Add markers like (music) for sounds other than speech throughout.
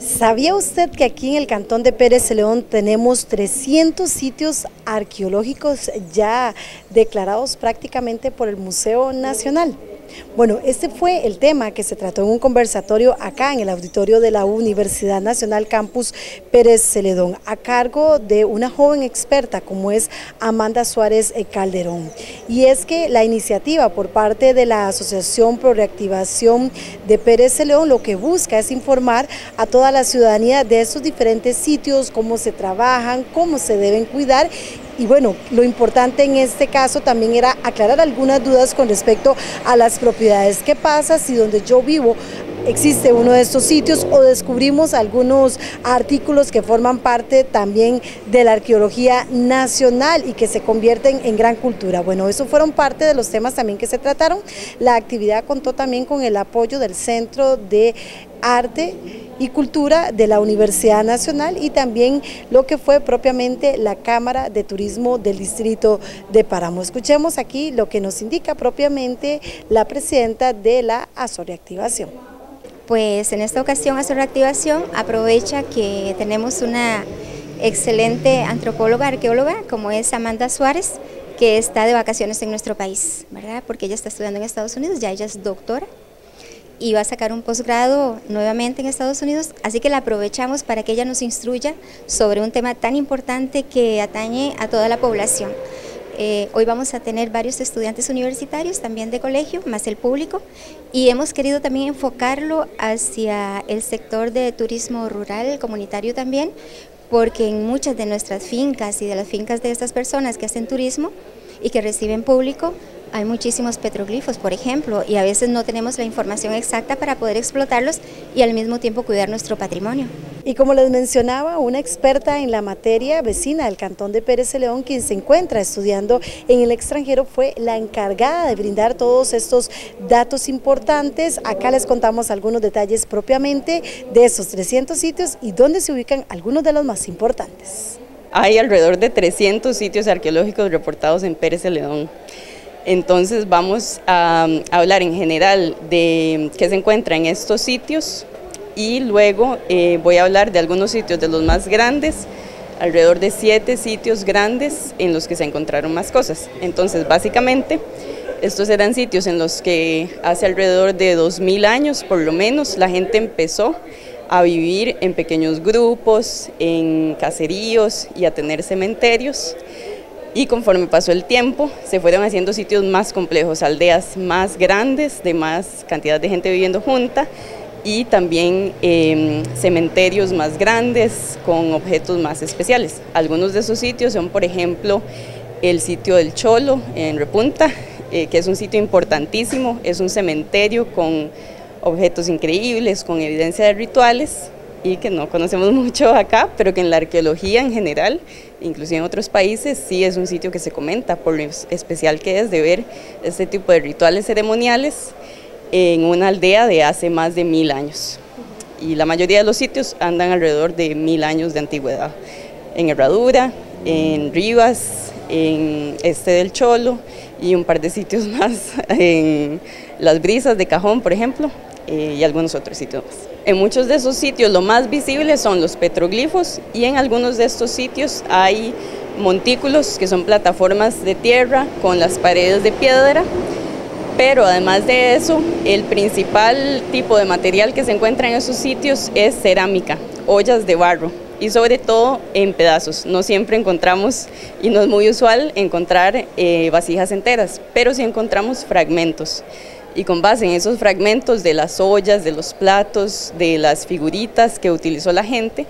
¿Sabía usted que aquí en el cantón de Pérez León tenemos 300 sitios arqueológicos ya declarados prácticamente por el Museo Nacional? Bueno, este fue el tema que se trató en un conversatorio acá en el auditorio de la Universidad Nacional Campus Pérez Celedón, a cargo de una joven experta como es Amanda Suárez eh, Calderón. Y es que la iniciativa por parte de la Asociación Pro Reactivación de Pérez Celedón lo que busca es informar a toda la ciudadanía de estos diferentes sitios, cómo se trabajan, cómo se deben cuidar y bueno, lo importante en este caso también era aclarar algunas dudas con respecto a las propiedades. ¿Qué pasa si donde yo vivo existe uno de estos sitios o descubrimos algunos artículos que forman parte también de la arqueología nacional y que se convierten en gran cultura. Bueno, eso fueron parte de los temas también que se trataron. La actividad contó también con el apoyo del Centro de Arte y Cultura de la Universidad Nacional y también lo que fue propiamente la Cámara de Turismo del Distrito de Páramo. Escuchemos aquí lo que nos indica propiamente la presidenta de la Azoreactivación. Pues en esta ocasión Reactivación aprovecha que tenemos una excelente antropóloga, arqueóloga, como es Amanda Suárez, que está de vacaciones en nuestro país, ¿verdad? Porque ella está estudiando en Estados Unidos, ya ella es doctora y va a sacar un posgrado nuevamente en Estados Unidos, así que la aprovechamos para que ella nos instruya sobre un tema tan importante que atañe a toda la población. Eh, hoy vamos a tener varios estudiantes universitarios, también de colegio, más el público, y hemos querido también enfocarlo hacia el sector de turismo rural, comunitario también, porque en muchas de nuestras fincas y de las fincas de estas personas que hacen turismo y que reciben público, hay muchísimos petroglifos, por ejemplo, y a veces no tenemos la información exacta para poder explotarlos y al mismo tiempo cuidar nuestro patrimonio. Y como les mencionaba, una experta en la materia vecina del cantón de Pérez León, quien se encuentra estudiando en el extranjero, fue la encargada de brindar todos estos datos importantes. Acá les contamos algunos detalles propiamente de esos 300 sitios y dónde se ubican algunos de los más importantes. Hay alrededor de 300 sitios arqueológicos reportados en Pérez León. Entonces vamos a, hablar en general de qué se encuentra en estos sitios y luego eh, voy a hablar de algunos sitios de los más grandes, alrededor de siete sitios grandes en los que se encontraron más cosas. Entonces básicamente estos eran sitios en los que hace alrededor de 2000 años por lo menos la gente empezó a vivir en pequeños grupos, en caseríos y a tener cementerios y conforme pasó el tiempo se fueron haciendo sitios más complejos, aldeas más grandes, de más cantidad de gente viviendo junta y también em, cementerios más grandes con objetos más especiales. Algunos de esos sitios son, por ejemplo, el sitio del Cholo en Repunta, eh, que es un sitio importantísimo, es un cementerio con objetos increíbles, con evidencia de rituales y que no conocemos (laughs) mucho acá, pero que en la arqueología en general, inclusive en otros países, sí es un sitio que se comenta por lo especial que es de ver este tipo de rituales ceremoniales en una aldea de hace más de mil años. Y la mayoría de los sitios andan alrededor de mil años de antigüedad. En Herradura, en Rivas, en Este del Cholo y un par de sitios (laughs) más en Las Brisas de Cajón, por ejemplo, eh, y algunos otros sitios más. En muchos de esos sitios lo más visible son los petroglifos y en algunos de estos sitios hay montículos que son plataformas de tierra con las paredes de piedra, pero además de eso, el principal tipo de material que se encuentra en esos sitios es cerámica, ollas de barro y sobre todo en pedazos. No siempre encontramos, y no es muy usual encontrar eh, vasijas enteras, pero sí encontramos fragmentos y con base en esos fragmentos de las ollas, de los platos, de las figuritas que utilizó la gente,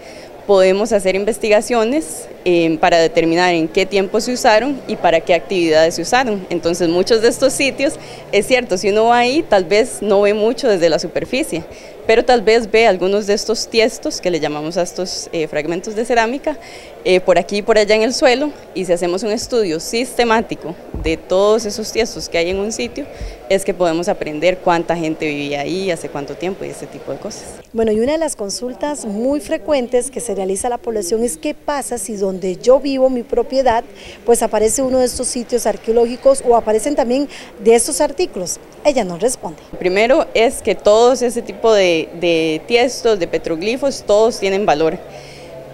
podemos hacer investigaciones eh, para determinar en qué tiempo se usaron y para qué actividades se usaron. Entonces muchos de estos sitios, es cierto, si uno va ahí tal vez no ve mucho desde la superficie, pero tal vez ve algunos de estos tiestos, que le llamamos a estos eh, fragmentos de cerámica, eh, por aquí y por allá en el suelo, y si hacemos un estudio sistemático de todos esos tiestos que hay en un sitio, es que podemos aprender cuánta gente vivía ahí, hace cuánto tiempo y ese tipo de cosas. Bueno, y una de las consultas muy frecuentes que se realiza a la población es qué pasa si donde donde yo vivo, mi propiedad, pues aparece uno de estos sitios arqueológicos o aparecen también de estos artículos. Ella nos responde. Primero es que todos ese tipo de, de tiestos, de petroglifos, todos tienen valor.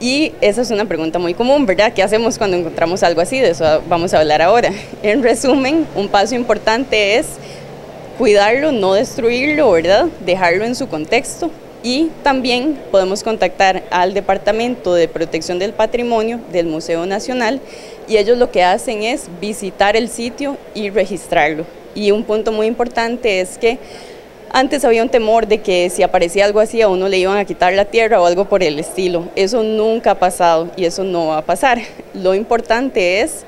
Y esa es una pregunta muy común, ¿verdad? ¿Qué hacemos cuando encontramos algo así? De eso vamos a hablar ahora. (laughs) En resumen, un paso importante es cuidarlo, no destruirlo, ¿verdad? Dejarlo en su contexto. Y también podemos contactar al Departamento de Protección del Patrimonio del Museo Nacional y ellos lo que hacen es visitar el sitio y registrarlo. Y un punto muy importante es que antes había un temor de que si aparecía algo así a uno le iban a quitar la tierra o algo por el estilo. Eso nunca ha pasado y eso no va a pasar. Lo importante es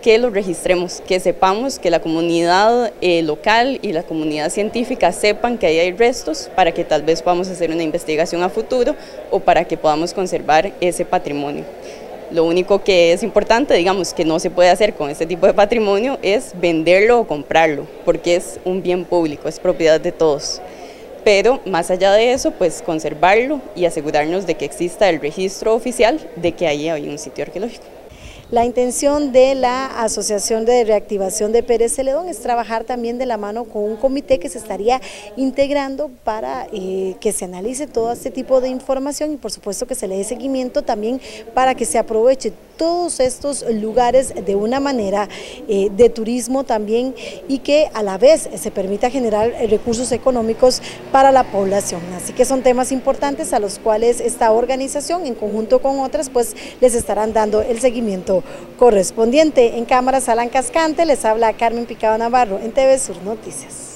que lo registremos, que sepamos que la comunidad eh, local y la comunidad científica sepan que ahí hay restos para que tal vez podamos hacer una investigación a futuro o para que podamos conservar ese patrimonio. Lo único que es importante, digamos, que no se puede hacer con este tipo de patrimonio es venderlo o comprarlo, porque es un bien público, es propiedad de todos. Pero más allá de eso, pues conservarlo y asegurarnos de que exista el registro oficial de que ahí hay un sitio arqueológico. La intención de la Asociación de Reactivación de Pérez Celedón es trabajar también de la mano con un comité que se estaría integrando para eh, que se analice todo este tipo de información y por supuesto que se le dé seguimiento también para que se aproveche todos estos lugares de una manera eh, de turismo también y que a la vez se permita generar recursos económicos para la población. Así que son temas importantes a los cuales esta organización en conjunto con otras pues les estarán dando el seguimiento correspondiente. En cámara Alan Cascante les habla Carmen Picado Navarro en TV Sur Noticias.